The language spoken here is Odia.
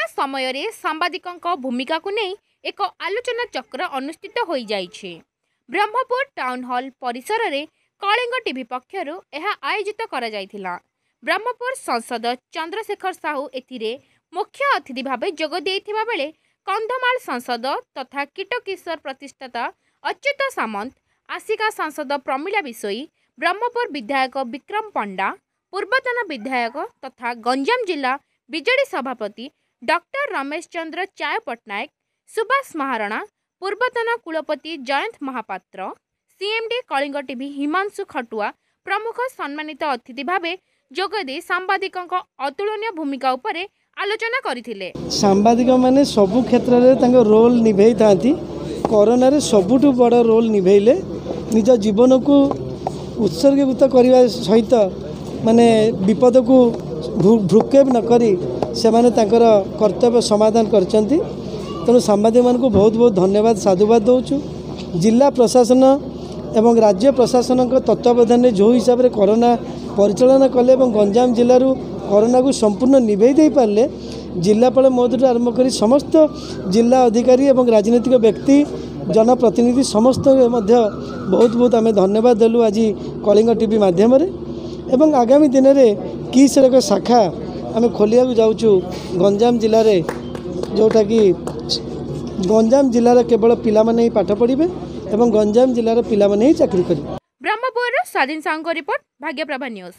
କରୋନା ସମୟରେ ସାମ୍ବାଦିକଙ୍କ ଭୂମିକାକୁ ନେଇ ଏକ ଆଲୋଚନା ଚକ୍ର ଅନୁଷ୍ଠିତ ହୋଇଯାଇଛି। ବ୍ରହ୍ମପୁର ଟାଉନ୍ ହଲ୍ ପରିସରରେ କଳିଙ୍ଗ ଟିଭି ପକ୍ଷରୁ ଏହା ଆୟୋଜିତ କରାଯାଇଥିଲା। ବ୍ରହ୍ମପୁର ସାଂସଦ ଚନ୍ଦ୍ରଶେଖର ସାହୁ ଏଥିରେ ମୁଖ୍ୟ ଅତିଥି ଭାବେ ଯୋଗ ଦେଇଥିବା ବେଳେ କନ୍ଧମାଳ ସାଂସଦ ତଥା କୀଟକିଶୋର ପ୍ରତିଷ୍ଠାତା ଅଚ୍ୟୁତ ସାମନ୍ତ ଆସିକା ସାଂସଦ ପ୍ରମିଳା ବିଷୋୟୀ ବ୍ରହ୍ମପୁର ବିଧାୟକ ବିକ୍ରମ ପଣ୍ଡା ପୂର୍ବତନ ବିଧାୟକ ତଥା ଗଞ୍ଜାମ ଜିଲ୍ଲା ବିଜେଡି ସଭାପତି ଡକ୍ଟର ରମେଶ ଚନ୍ଦ୍ର ଚାୟ ପଟ୍ଟନାୟକ ସୁବାସ ମହାରଣା ପୂର୍ବତନ କୁଳପତି ଜୟନ୍ତ ମହାପାତ୍ର ସିଏମ୍ଡି କଳିଙ୍ଗ ଟିଭି ହିମାଂଶୁ ଖଟୁଆ ପ୍ରମୁଖ ସମ୍ମାନିତ ଅତିଥି ଭାବେ ଯୋଗଦେଇ ସାମ୍ବାଦିକଙ୍କ ଅତୁଳନୀୟ ଭୂମିକା ଉପରେ ଆଲୋଚନା କରିଥିଲେ। ସାମ୍ବାଦିକମାନେ ସବୁ କ୍ଷେତ୍ରରେ ତାଙ୍କ ରୋଲ୍ ନିଭେଇଥାନ୍ତି। କରୋନାରେ ସବୁଠୁ ବଡ଼ ରୋଲ୍ ନିଭେଇଲେ ନିଜ ଜୀବନକୁ ଉତ୍ସର୍ଗୀକୃତ କରିବା ସହିତ ମାନେ ବିପଦକୁ ଭୃ- ଭ୍ରୂକ୍ଷେପ ନ କରି ସେମାନେ ତାଙ୍କର କର୍ତ୍ତବ୍ୟ ସମାଧାନ କରିଛନ୍ତି। ତେଣୁ ସାମ୍ବାଦିକମାନଙ୍କୁ ବହୁତ ବହୁତ ଧନ୍ୟବାଦ ସାଧୁବାଦ ଦେଉଛୁ। ଜିଲ୍ଲା ପ୍ରଶାସନ ଏବଂ ରାଜ୍ୟ ପ୍ରଶାସନଙ୍କ ତତ୍ତ୍ୱାବଧାନରେ ଯେଉଁ ହିସାବରେ କରୋନା ପରିଚାଳନା କଲେ ଏବଂ ଗଞ୍ଜାମ ଜିଲ୍ଲାରୁ କରୋନାକୁ ସମ୍ପୂର୍ଣ୍ଣ ନିଭେଇ ଦେଇପାରିଲେ ଜିଲ୍ଲାପାଳ ମହୋଦୟଠୁ ଆରମ୍ଭ କରି ସମସ୍ତ ଜିଲ୍ଲା ଅଧିକାରୀ ଏବଂ ରାଜନୈତିକ ବ୍ୟକ୍ତି ଜନପ୍ରତିନିଧି ସମସ୍ତଙ୍କୁ ମଧ୍ୟ ବହୁତ ବହୁତ ଆମେ ଧନ୍ୟବାଦ ଦେଲୁ ଆଜି କଳିଙ୍ଗ ଟିଭି ମାଧ୍ୟମରେ। ଏବଂ ଆଗାମୀ ଦିନରେ କିସ୍ର ଏକ ଶାଖା ଆମେ ଖୋଲିବାକୁ ଯାଉଛୁ ଗଞ୍ଜାମ ଜିଲ୍ଲାରେ ଯେଉଁଟାକି ଗଞ୍ଜାମ ଜିଲ୍ଲାର କେବଳ ପିଲାମାନେ ହିଁ ପାଠ ପଢ଼ିବେ ଏବଂ ଗଞ୍ଜାମ ଜିଲ୍ଲାର ପିଲାମାନେ ହିଁ ଚାକିରି କରିବେ। ବ୍ରହ୍ମପୁରରୁ ସ୍ୱାଧୀନ ସାହୁଙ୍କ ରିପୋର୍ଟ ଭାଗ୍ୟପ୍ରଭା ନ୍ୟୁଜ୍।